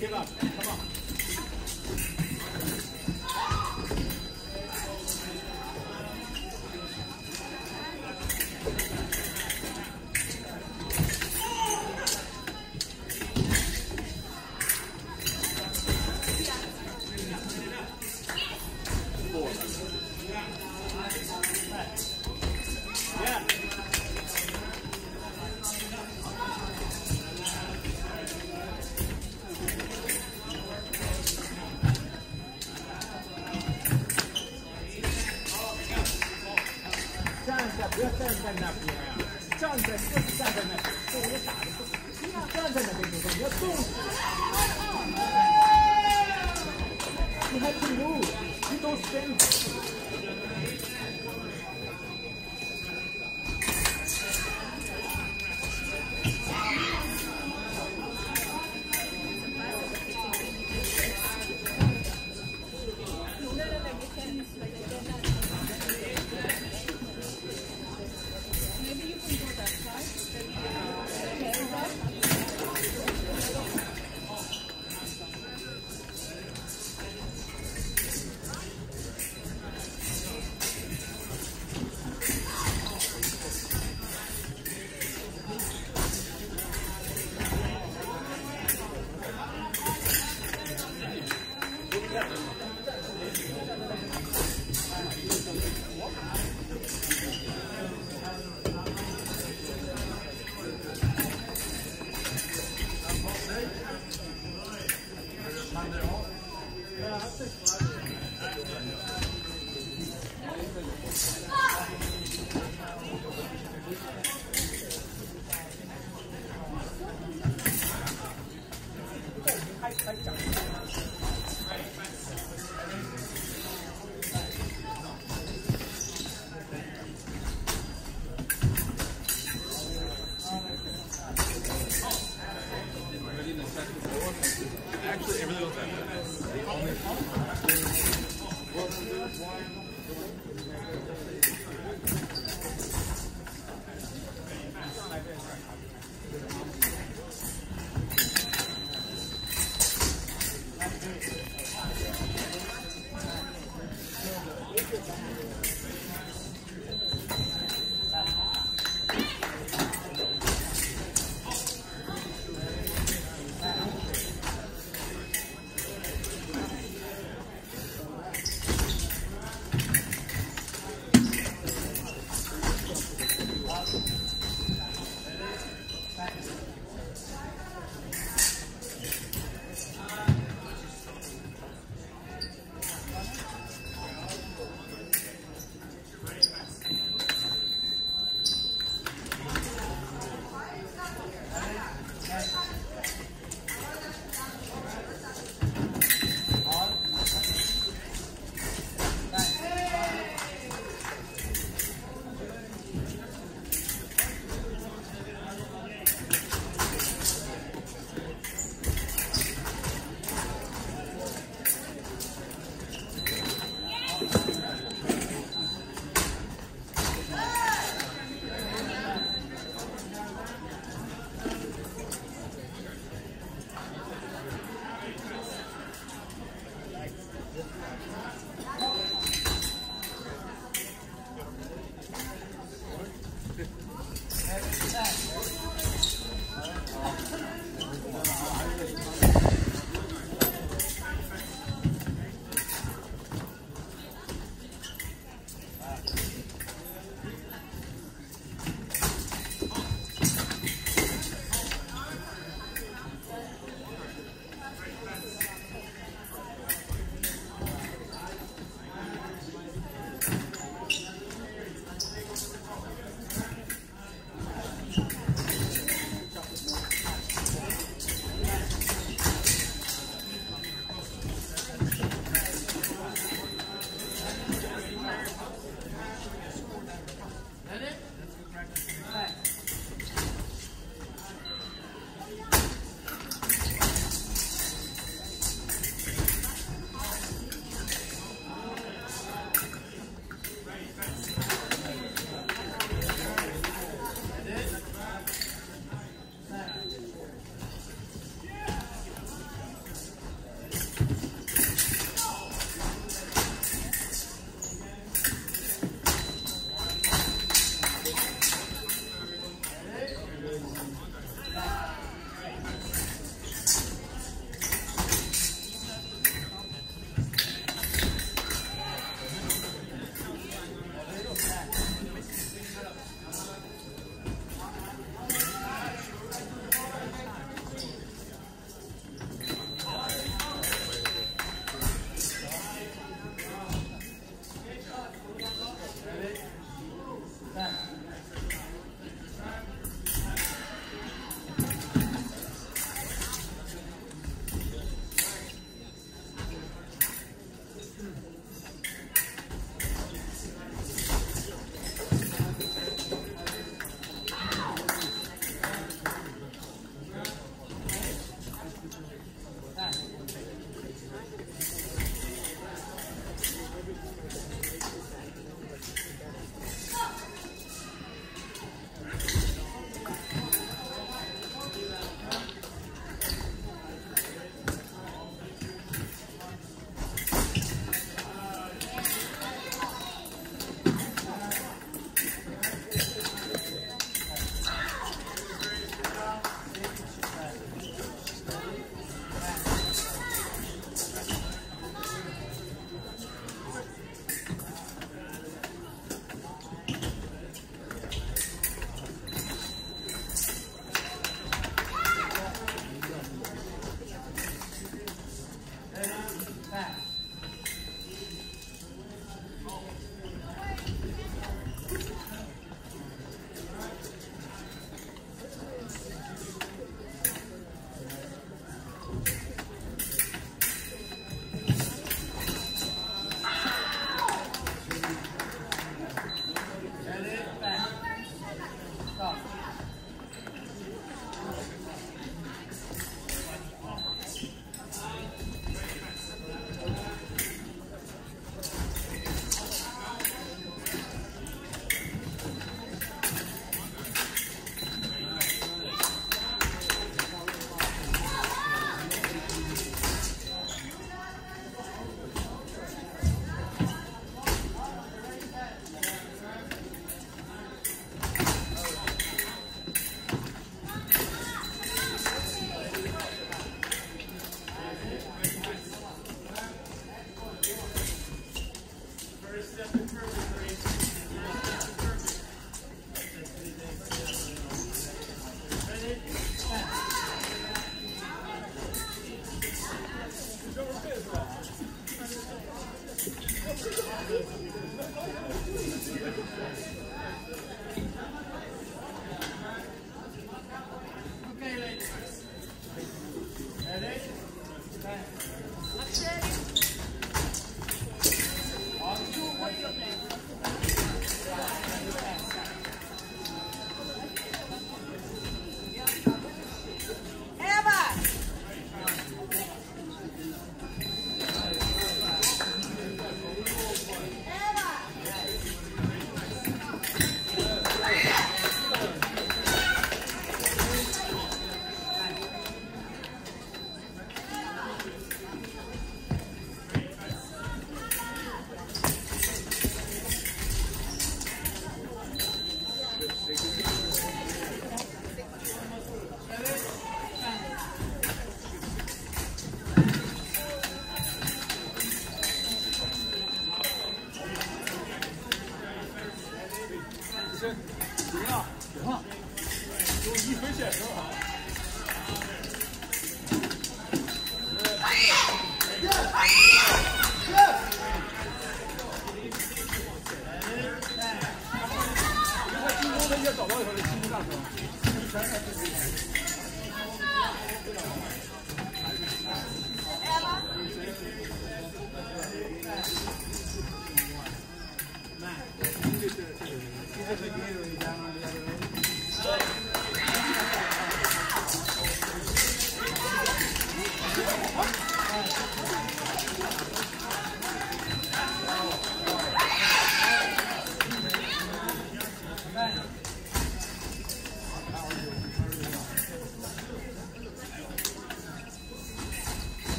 Don't give up.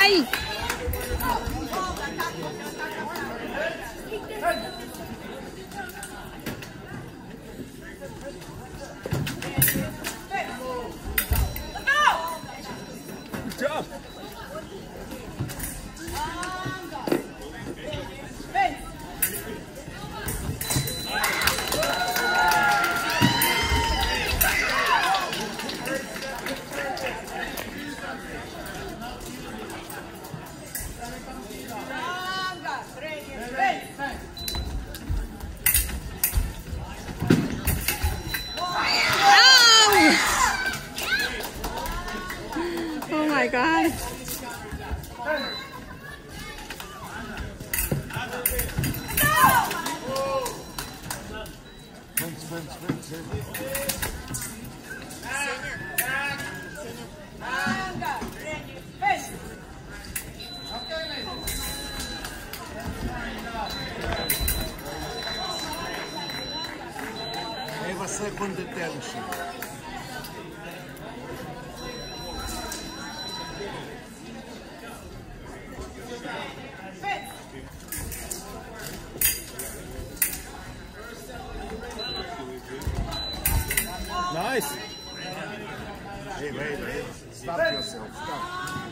Ai! Nice. Hey, wait, wait. Stop yourself. Stop.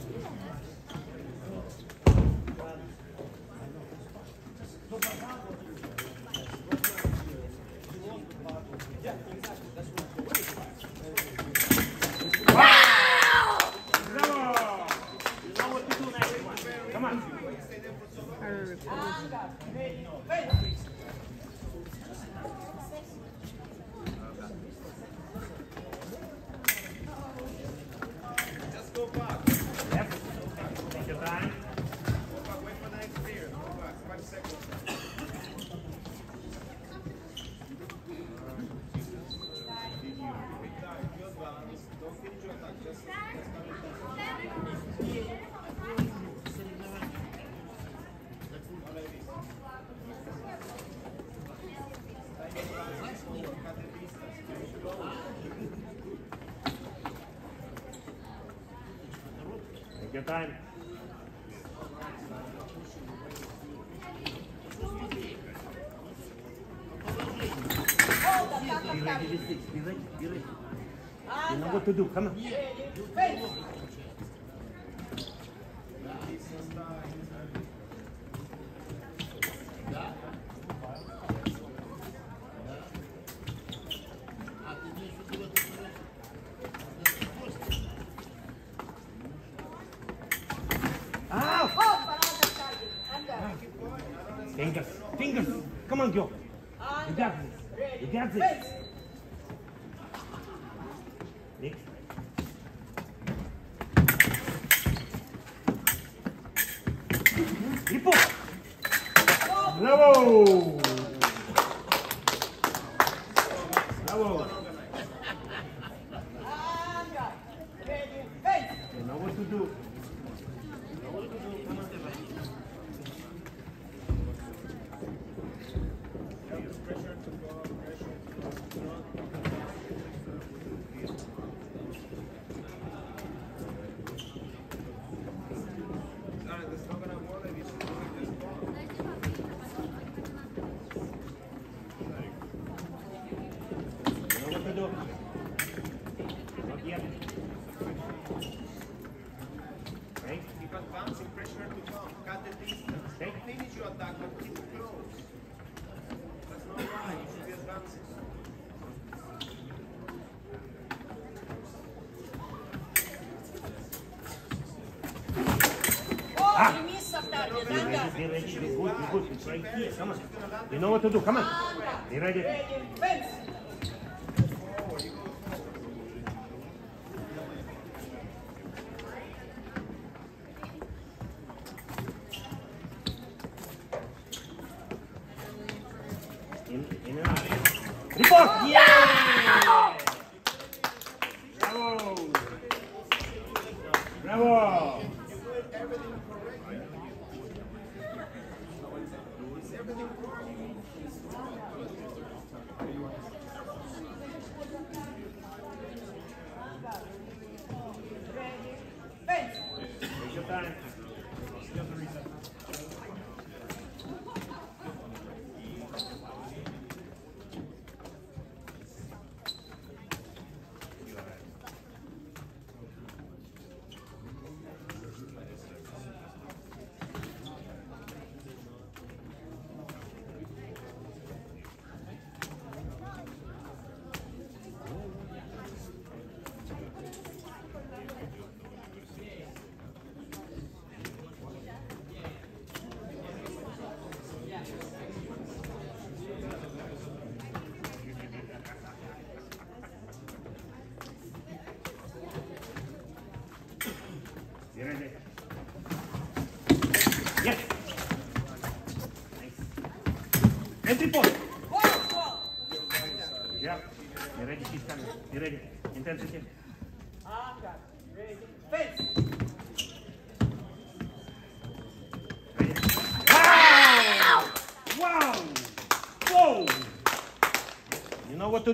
Yeah. time. Oh, be ready, be ready. Ah, you know what to do. Come on. Be ready, be good, be good. Right here. Come on. You know what to do. Come on. Be ready.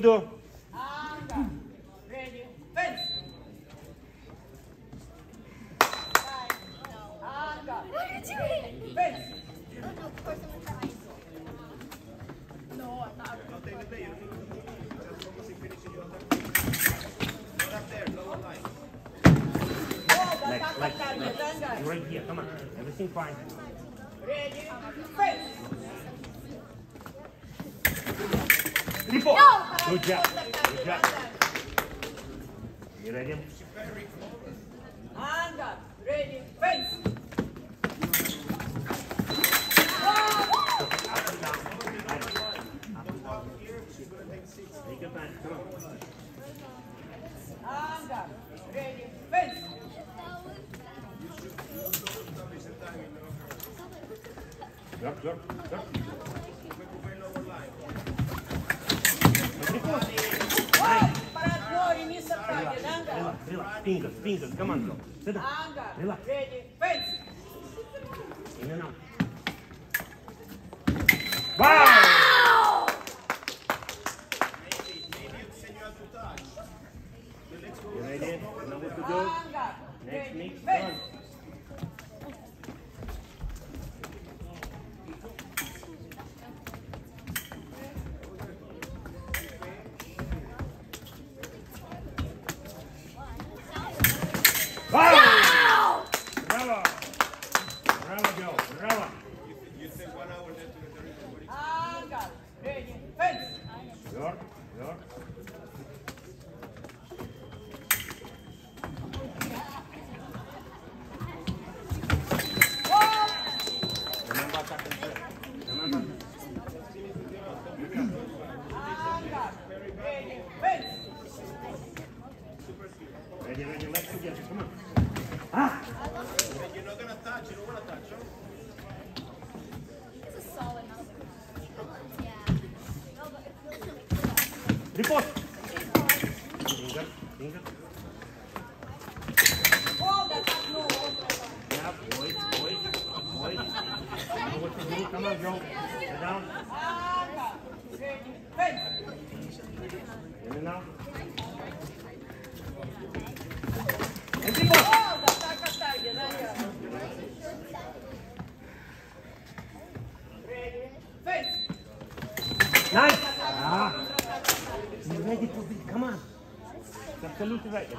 sentido Good job. Good job. You ready? Hand up. Ready. Face. Yep, yep, yep. Relax, relax. Fingers, fingers. Come on. Sit down. Relax. Ready. Face. In and out. Riposte. Vinga, vinga.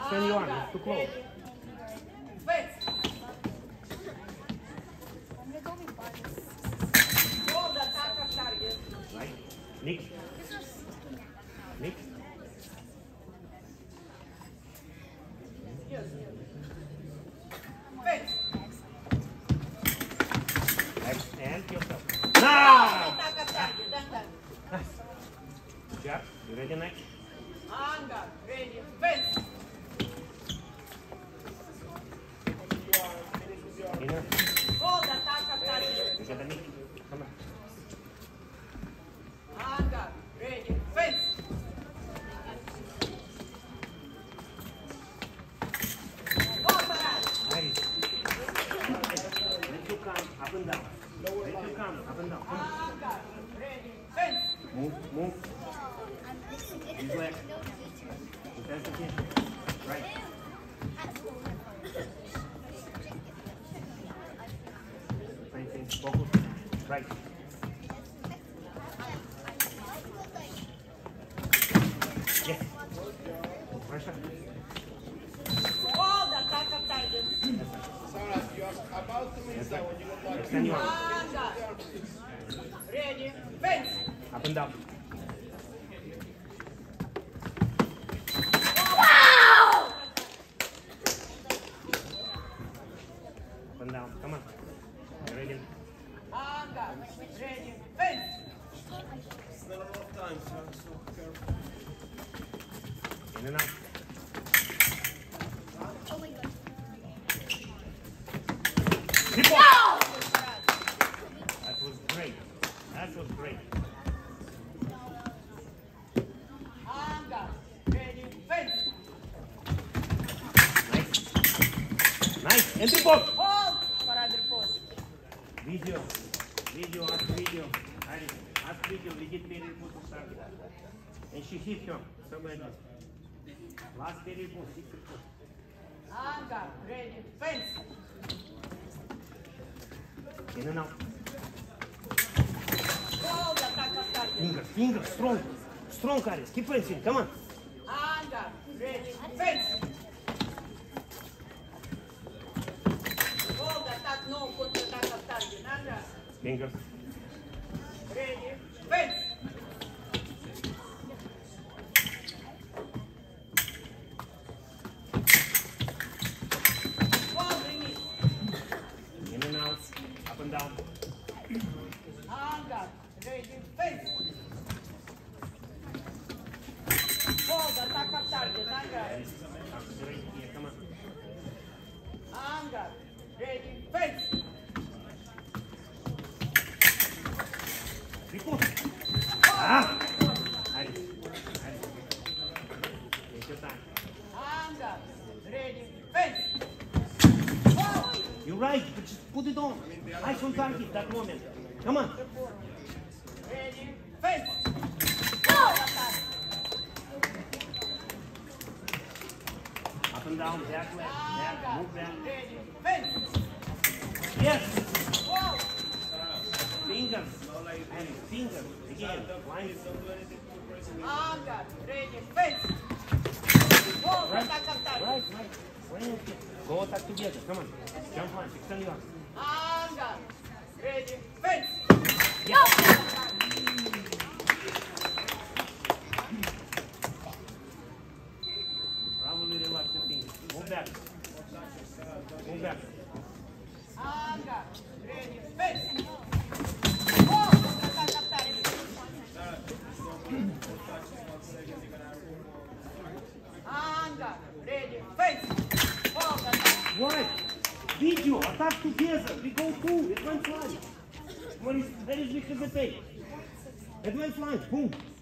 Send you on. It's too close. video. Video ask video. Allez, ask video, we get penalty booth to start. And she hit him. Somebody. Last penalty booth, six report. En garde, ready, fence. In and out. Hold, attack, attack. Finger, finger, strong. Strong, Aris. Keep fencing, come on. En garde, ready, fence. Venga. that moment. Come on. Ready, face. Go! Up and down, back, left, back, move back. Ready, face. Yes. Whoa. Fingers and fingers again. Line. Arm guard. Ready, face. Whoa, right, right, right. right. Go attack together. Come on. Jump on. Extend your arm. Arm. flank. Boom.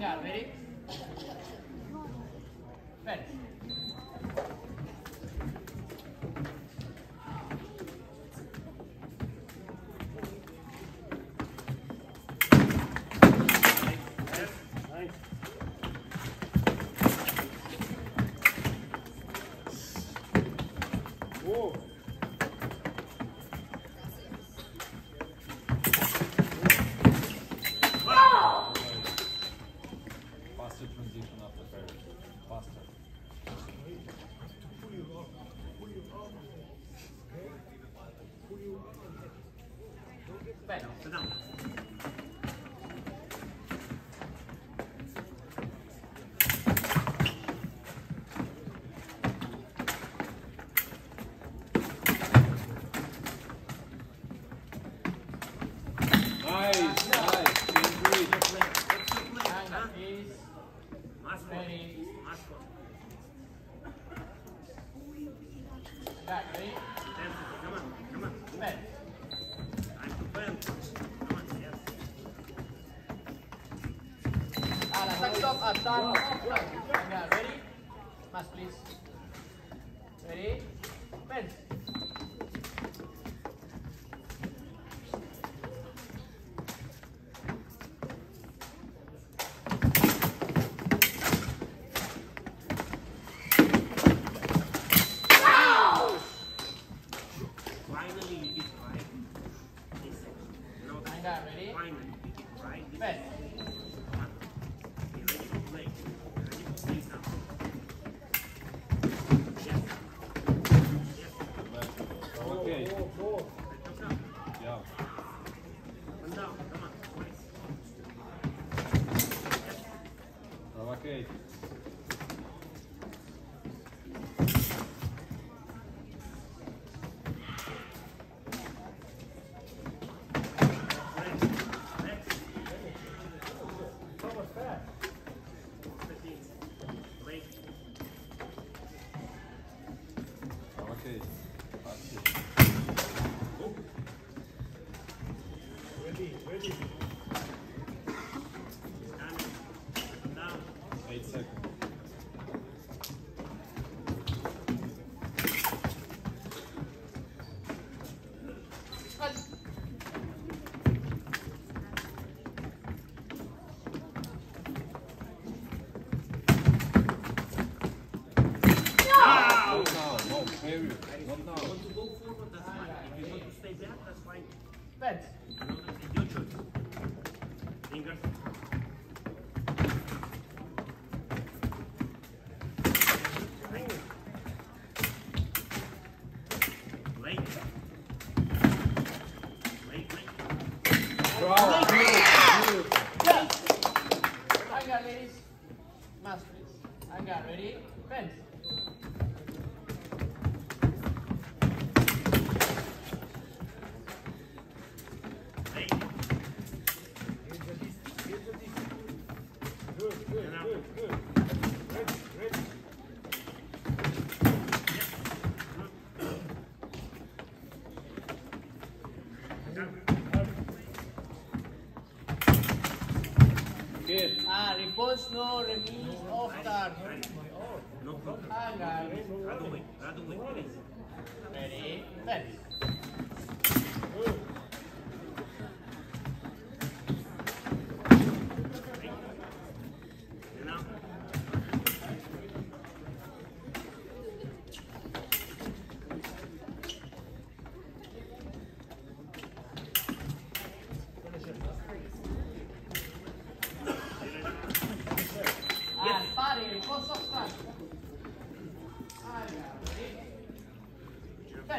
En garde, ready? start. Yeah, ready? Mass, please.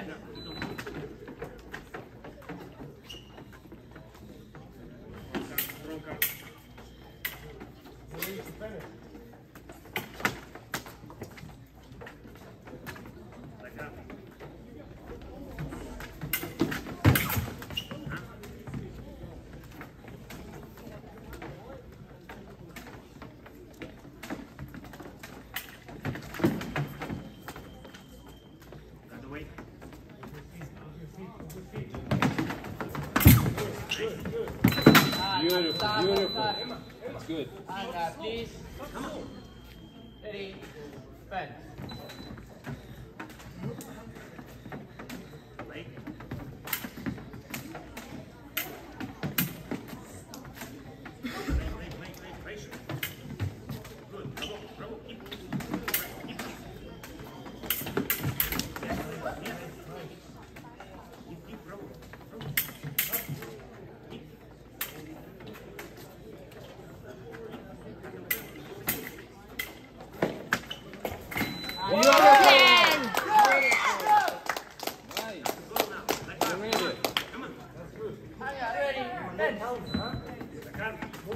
ちょっと。Good. And, uh, please,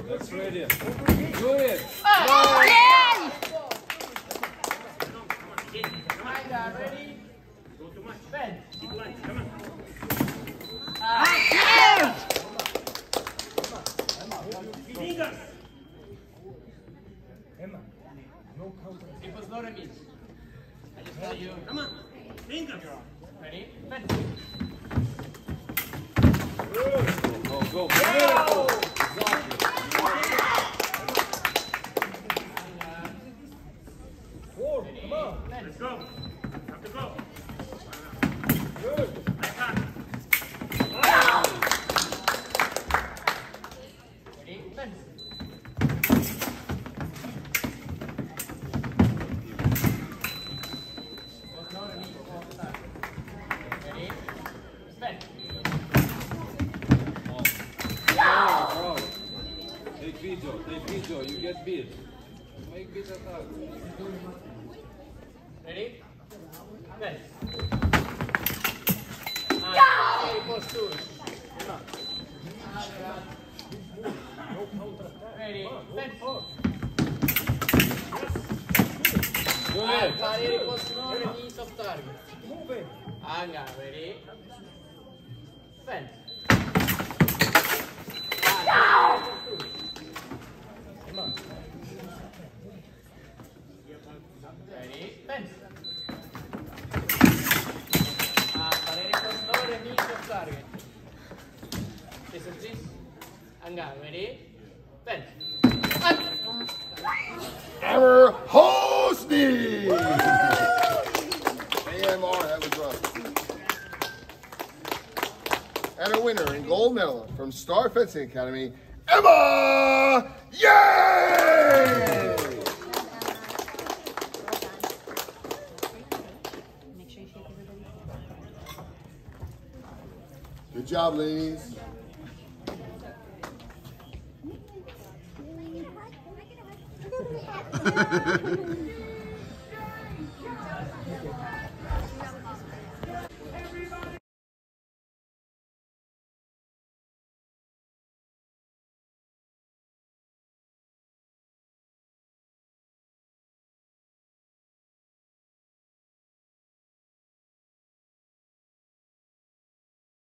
That's ready. Oh, yeah. Ready? Go to Emma. No counter. It was not a miss. I just tell you. Come on. Fingers. Ready? Gol! Do Ah, it. Carriere posture, knees of target. Move. En garde, ready? Fence. Ready? Fence. Ah, parere controllo, knees of target. This is this. En garde, ready? Fence. Hammer AMR, that was rough. And a winner in gold medal from Star Fencing Academy, Emma Yay! Good job, ladies.